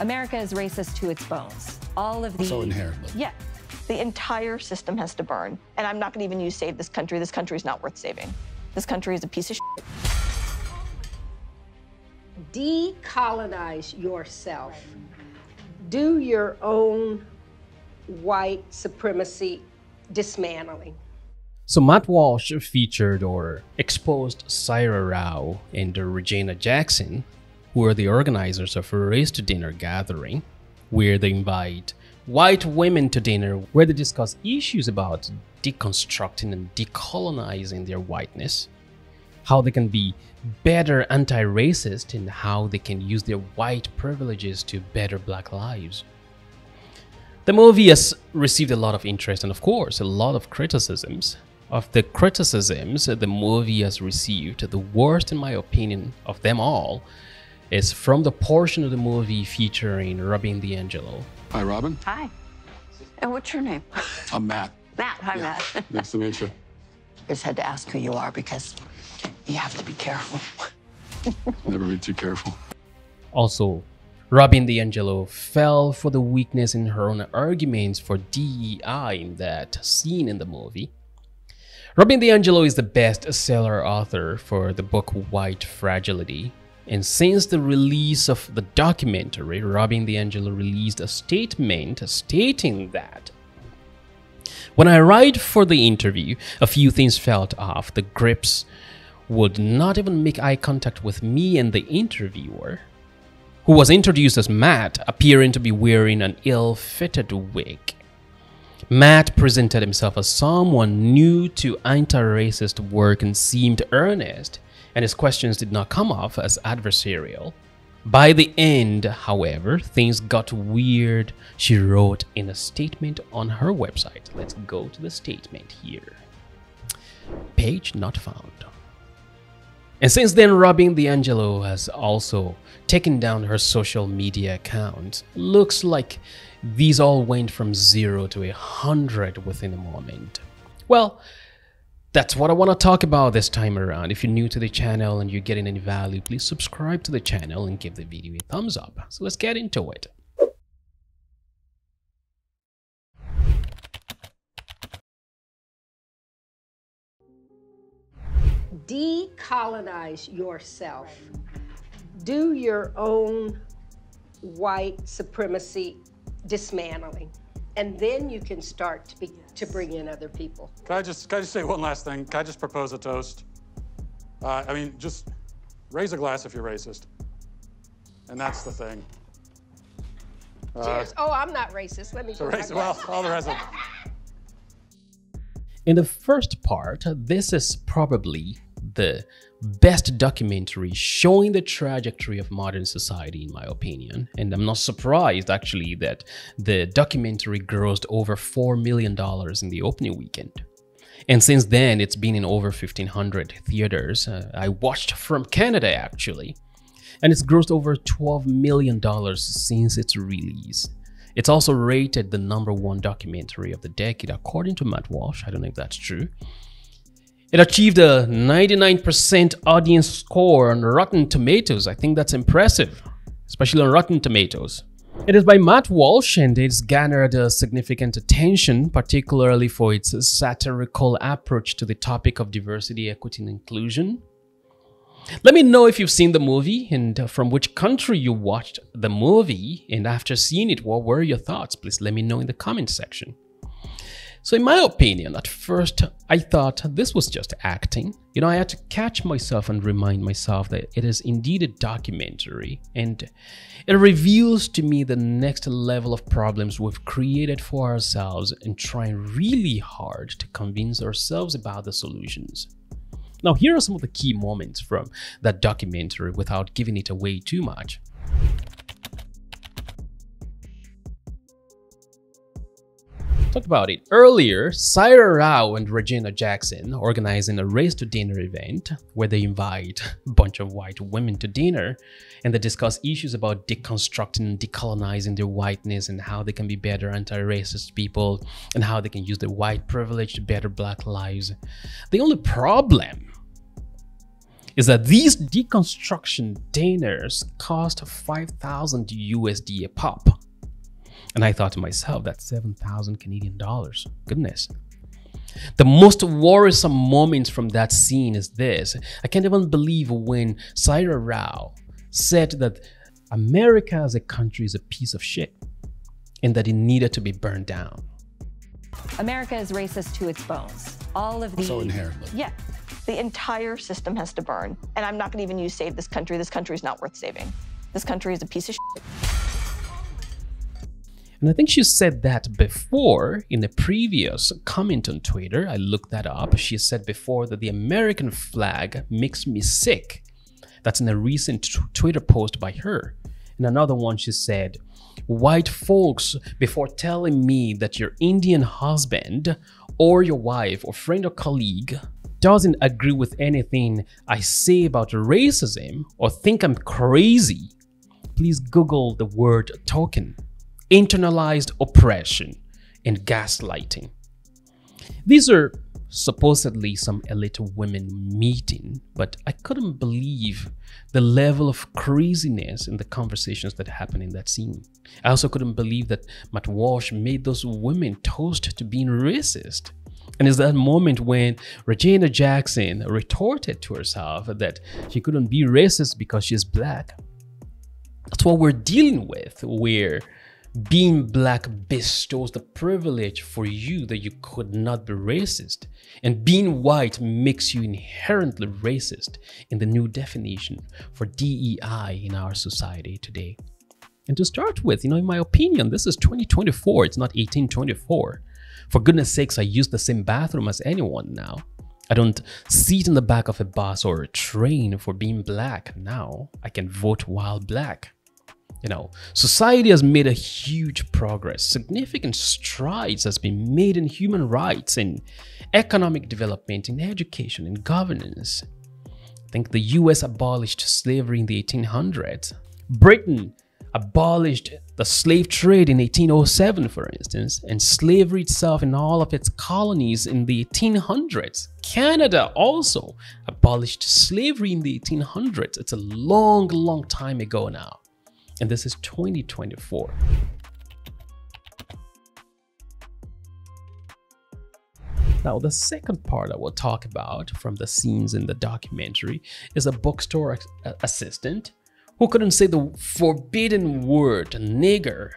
America is racist to its bones. All of the. So inherently. Yeah. The entire system has to burn. And I'm not going to even use save this country. This country is not worth saving. This country is a piece of shit. Decolonize yourself. Do your own white supremacy dismantling. So Matt Walsh featured or exposed Saira Rao and Regina Jackson, who are the organizers of a race to dinner gathering, where they invite white women to dinner where they discuss issues about deconstructing and decolonizing their whiteness, how they can be better anti-racist and how they can use their white privileges to better black lives. The movie has received a lot of interest and of course a lot of criticisms. Of the criticisms the movie has received, the worst in my opinion of them all is from the portion of the movie featuring Robin DiAngelo. Hi, Robin. Hi. And what's your name? I'm Matt. Matt. Hi, Yeah. Matt. Nice to meet you. Just had to ask who you are because you have to be careful. Never be too careful. Also, Robin DiAngelo fell for the weakness in her own arguments for DEI in that scene in the movie. Robin DiAngelo is the best-seller author for the book White Fragility, and since the release of the documentary, Robin DiAngelo released a statement stating that when I arrived for the interview, a few things felt off. The grips would not even make eye contact with me and the interviewer, who was introduced as Matt, appearing to be wearing an ill fitted wig. Matt presented himself as someone new to anti racist work and seemed earnest, and his questions did not come off as adversarial. By the end, however, things got weird, she wrote in a statement on her website. Let's go to the statement here. Page not found. And since then, Robin DiAngelo has also taken down her social media account. Looks like these all went from zero to a hundred within a moment. Well, that's what I want to talk about this time around. If you're new to the channel and you're getting any value, please subscribe to the channel and give the video a thumbs up. So let's get into it. Decolonize yourself. Do your own white supremacy dismantling. And then you can start to, be, to bring in other people. Can I just can I just say one last thing? Can I just propose a toast? Uh, I mean, just raise a glass if you're racist, and that's the thing. Uh, Cheers. Oh, I'm not racist. Let me so put my race, well, glass- all the rest of In the first part, this is probably the best documentary showing the trajectory of modern society, in my opinion. And I'm not surprised, actually, that the documentary grossed over $4 million in the opening weekend. And since then, it's been in over 1,500 theaters. Uh, I watched from Canada, actually. And it's grossed over $12 million since its release. It's also rated the number one documentary of the decade, according to Matt Walsh. I don't know if that's true. It achieved a 99% audience score on Rotten Tomatoes. I think that's impressive, especially on Rotten Tomatoes. It is by Matt Walsh and it's garnered significant attention, particularly for its satirical approach to the topic of diversity, equity, and inclusion. Let me know if you've seen the movie and uh, from which country you watched the movie. And after seeing it, what were your thoughts? Please let me know in the comment section. So, in my opinion, at first I thought this was just acting. You know, I had to catch myself and remind myself that it is indeed a documentary and it reveals to me the next level of problems we've created for ourselves and trying really hard to convince ourselves about the solutions. Now, here are some of the key moments from that documentary without giving it away too much. Talked about it earlier. Saira Rao and Regina Jackson organizing a race to dinner event where they invite a bunch of white women to dinner and they discuss issues about deconstructing and decolonizing their whiteness and how they can be better anti-racist people and how they can use their white privilege to better black lives. The only problem is that these deconstruction dinners cost 5,000 USD a pop. And I thought to myself, that's 7,000 Canadian dollars. Goodness. The most worrisome moments from that scene is this. I can't even believe when Saira Rao said that America as a country is a piece of shit and that it needed to be burned down. America is racist to its bones. All of the. So inherently. Yeah. The entire system has to burn. And I'm not going to even use save this country. This country is not worth saving. This country is a piece of shit. And I think she said that before in a previous comment on Twitter. I looked that up. She said before that the American flag makes me sick. That's in a recent Twitter post by her. In another one, she said, White folks, before telling me that your Indian husband or your wife or friend or colleague doesn't agree with anything I say about racism or think I'm crazy, please Google the word token, internalized oppression, and gaslighting. These are supposedly some elite women meeting, but I couldn't believe the level of craziness in the conversations that happened in that scene. I also couldn't believe that Matt Walsh made those women toast to being racist. And it's that moment when Regina Jackson retorted to herself that she couldn't be racist because she's black. That's what we're dealing with, where being black bestows the privilege for you that you could not be racist. And being white makes you inherently racist in the new definition for DEI in our society today. And to start with, you know, in my opinion, this is 2024, it's not 1824. For goodness sakes, I use the same bathroom as anyone now. I don't sit in the back of a bus or a train for being black now. I can vote while black. You know, society has made a huge progress. Significant strides has been made in human rights, in economic development, in education, in governance. I think the US abolished slavery in the 1800s. Britain abolished the slave trade in 1807, for instance, and slavery itself in all of its colonies in the 1800s. Canada also abolished slavery in the 1800s. It's a long, long time ago now. And this is 2024. Now, the second part I will talk about from the scenes in the documentary is a bookstore uh, assistant who couldn't say the forbidden word nigger,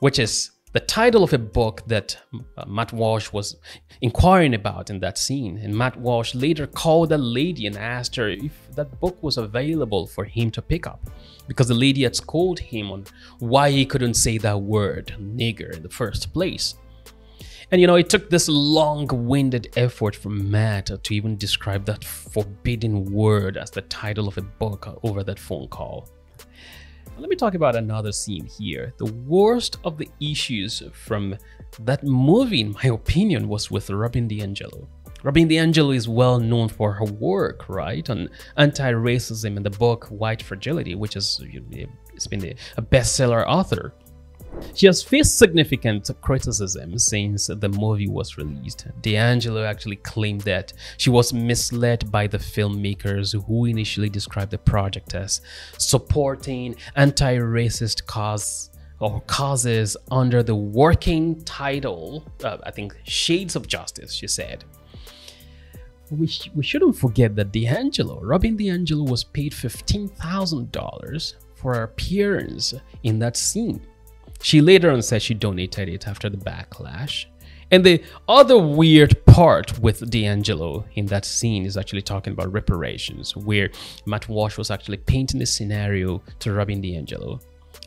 which is the title of a book that uh, Matt Walsh was inquiring about in that scene. And Matt Walsh later called the lady and asked her if that book was available for him to pick up because the lady had scolded him on why he couldn't say that word, nigger, in the first place. And you know, it took this long winded effort from Matt to even describe that forbidden word as the title of a book over that phone call. Let me talk about another scene here. The worst of the issues from that movie, in my opinion, was with Robin DiAngelo. Robin DiAngelo is well known for her work, right, on anti-racism in the book White Fragility, which has it's been a bestseller author. She has faced significant criticism since the movie was released. DiAngelo actually claimed that she was misled by the filmmakers who initially described the project as supporting anti-racist cause or causes under the working title, uh, I think, Shades of Justice, she said. We, sh we shouldn't forget that DiAngelo, Robin DiAngelo, was paid $15,000 for her appearance in that scene. She later on said she donated it after the backlash. And the other weird part with DiAngelo in that scene is actually talking about reparations, where Matt Walsh was actually painting the scenario to Robin DiAngelo.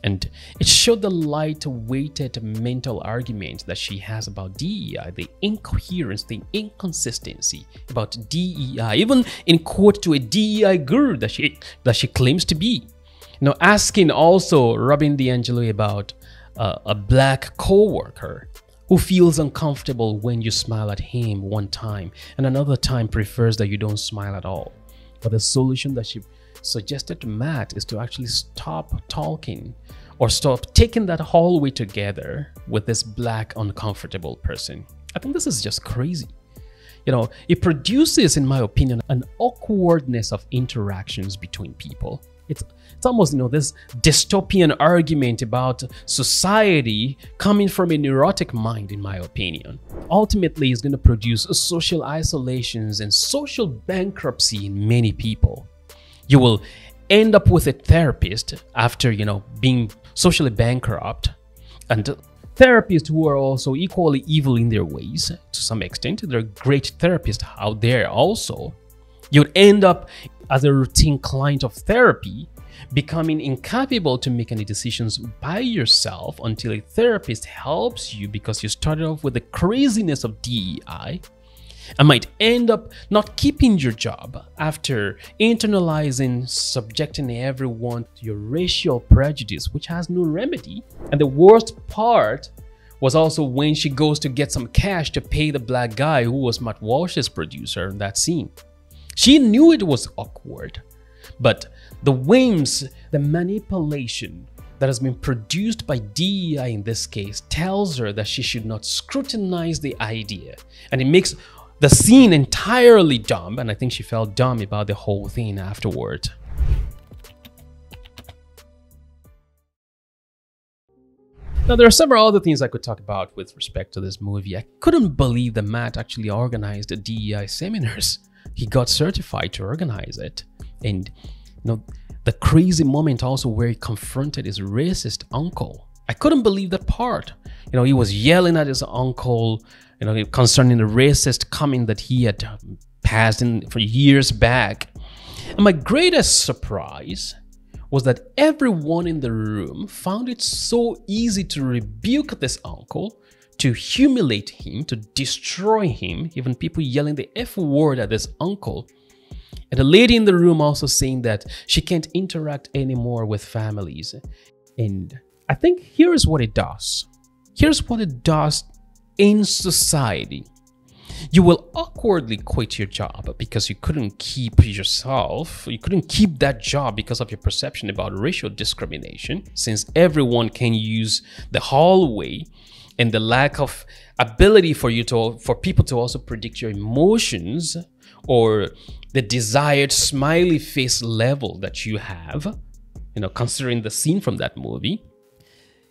And it showed the light-weighted mental argument that she has about DEI, the incoherence, the inconsistency about DEI, even in quote to a DEI guru that she that she claims to be. Know, asking also Robin DiAngelo about uh, a black co-worker who feels uncomfortable when you smile at him one time and another time prefers that you don't smile at all. But the solution that she suggested to Matt is to actually stop talking or stop taking that hallway together with this black uncomfortable person. I think this is just crazy. you know, it produces, in my opinion, an awkwardness of interactions between people. It's it's almost you know this dystopian argument about society coming from a neurotic mind, in my opinion. Ultimately, is going to produce social isolations and social bankruptcy in many people. You will end up with a therapist after you know being socially bankrupt and therapists who are also equally evil in their ways to some extent. There are great therapists out there also. You'd end up as a routine client of therapy, becoming incapable to make any decisions by yourself until a therapist helps you because you started off with the craziness of DEI and might end up not keeping your job after internalizing, subjecting everyone to your racial prejudice, which has no remedy. And the worst part was also when she goes to get some cash to pay the black guy who was Matt Walsh's producer in that scene. She knew it was awkward, but the whims, the manipulation that has been produced by DEI in this case tells her that she should not scrutinize the idea. And it makes the scene entirely dumb, and I think she felt dumb about the whole thing afterward. Now, there are several other things I could talk about with respect to this movie. I couldn't believe that Matt actually organized DEI seminars. He got certified to organize it. And, you know, the crazy moment also where he confronted his racist uncle. I couldn't believe that part. You know, he was yelling at his uncle, you know, concerning the racist comment that he had passed in for years back. And my greatest surprise was that everyone in the room found it so easy to rebuke this uncle, to humiliate him, to destroy him, even people yelling the F word at this uncle. And the lady in the room also saying that she can't interact anymore with families. And I think here's what it does. Here's what it does in society. You will awkwardly quit your job because you couldn't keep yourself, you couldn't keep that job because of your perception about racial discrimination, since everyone can use the hallway and the lack of ability for you to for people to also predict your emotions or the desired smiley face level that you have you know considering the scene from that movie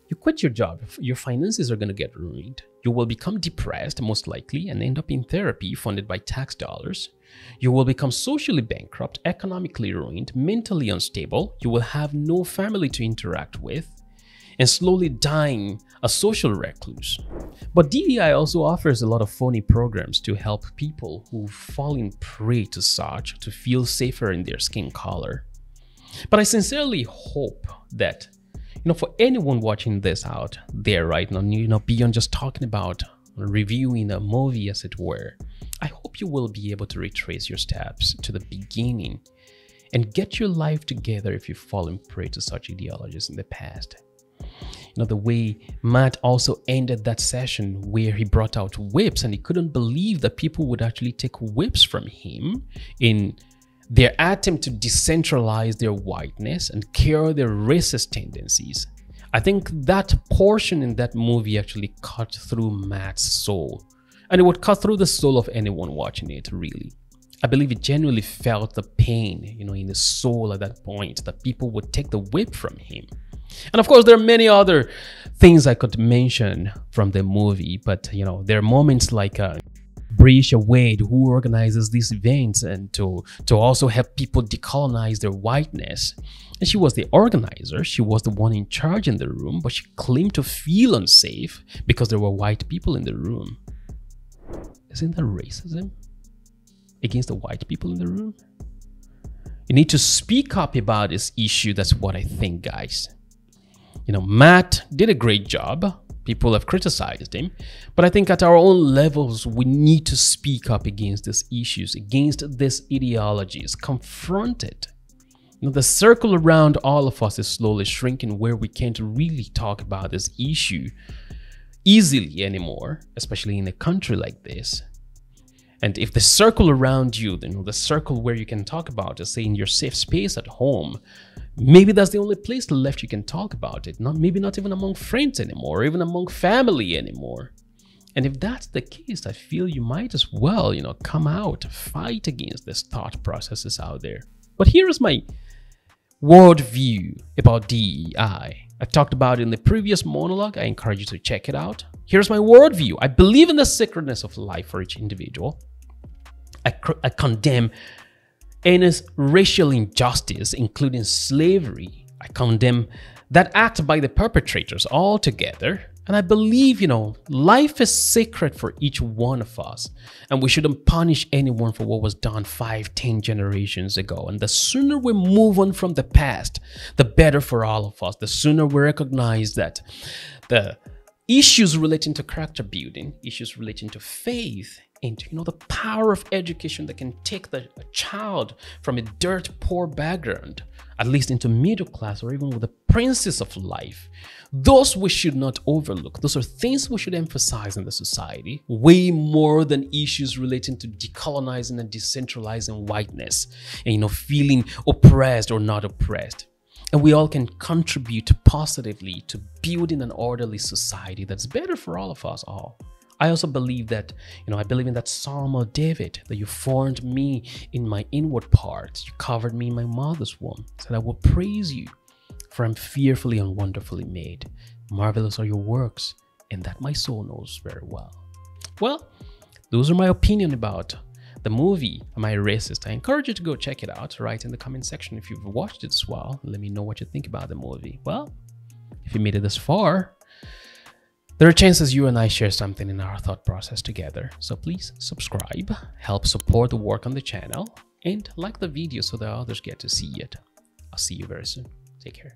you quit your job, your finances are going to get ruined. You will become depressed, most likely, and end up in therapy funded by tax dollars. You will become socially bankrupt, economically ruined, mentally unstable. You will have no family to interact with, and slowly dying a social recluse. But DEI also offers a lot of phony programs to help people who fall in prey to such to feel safer in their skin color. But I sincerely hope that you know, for anyone watching this out there right now, you know, beyond just talking about reviewing a movie as it were, I hope you will be able to retrace your steps to the beginning and get your life together if you've fallen prey to such ideologies in the past. You know, the way Matt also ended that session where he brought out whips and he couldn't believe that people would actually take whips from him in their attempt to decentralize their whiteness and cure their racist tendencies. I think that portion in that movie actually cut through Matt's soul. And it would cut through the soul of anyone watching it, really. I believe he genuinely felt the pain, you know, in his soul at that point that people would take the whip from him. And of course, there are many other things I could mention from the movie, but you know, there are moments like uh, Breeshia Wade, who organizes these events and to, to also help people decolonize their whiteness. And she was the organizer, she was the one in charge in the room, but she claimed to feel unsafe because there were white people in the room. Isn't that racism? Against the white people in the room? You need to speak up about this issue. That's what I think, guys. You know, Matt did a great job People have criticized him. But I think at our own levels, we need to speak up against these issues, against these ideologies, confront it. You know, the circle around all of us is slowly shrinking where we can't really talk about this issue easily anymore, especially in a country like this. And if the circle around you, you know, the circle where you can talk about it, say in your safe space at home, maybe that's the only place left you can talk about it. Not maybe not even among friends anymore, or even among family anymore. And if that's the case, I feel you might as well, you know, come out, fight against this thought processes out there. But here is my worldview about DEI. I talked about in the previous monologue. I encourage you to check it out. Here's my worldview. I believe in the sacredness of life for each individual. I, I condemn any racial injustice, including slavery. I condemn that act by the perpetrators altogether. And I believe, you know, life is sacred for each one of us. And we shouldn't punish anyone for what was done five, ten generations ago. And the sooner we move on from the past, the better for all of us. The sooner we recognize that the issues relating to character building, issues relating to faith, into you know the power of education that can take the a child from a dirt poor background at least into middle class or even with the princess of life. Those we should not overlook. Those are things we should emphasize in the society way more than issues relating to decolonizing and decentralizing whiteness and you know feeling oppressed or not oppressed. And we all can contribute positively to building an orderly society that's better for all of us all I also believe that, you know, I believe in that Psalm of David that you formed me in my inward parts, you covered me in my mother's womb, so I will praise you, for I'm fearfully and wonderfully made. Marvelous are your works, and that my soul knows very well. Well, those are my opinion about the movie Am I Racist? I encourage you to go check it out. Write in the comment section if you've watched it as well. Let me know what you think about the movie. Well, if you made it this far, there are chances you and I share something in our thought process together, so please subscribe, help support the work on the channel, and like the video so that others get to see it. I'll see you very soon. Take care.